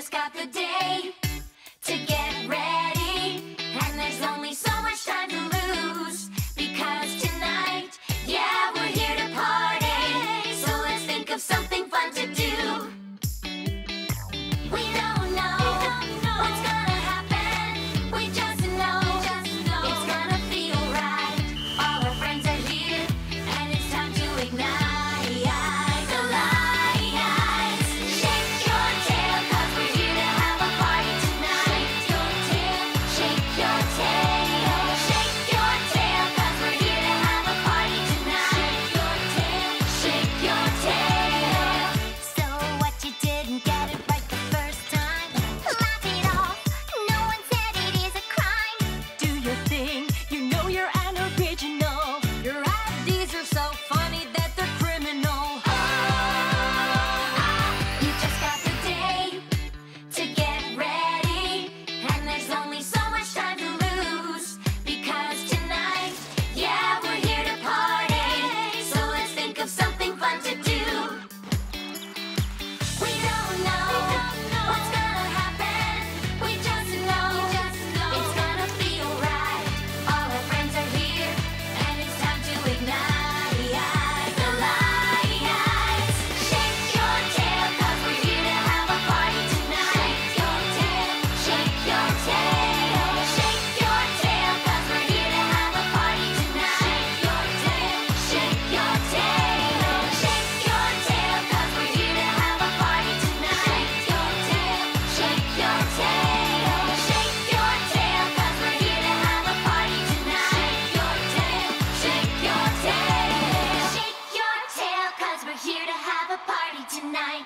just got the day to get ready. here to have a party tonight.